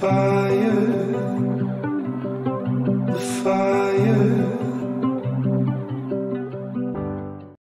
fire.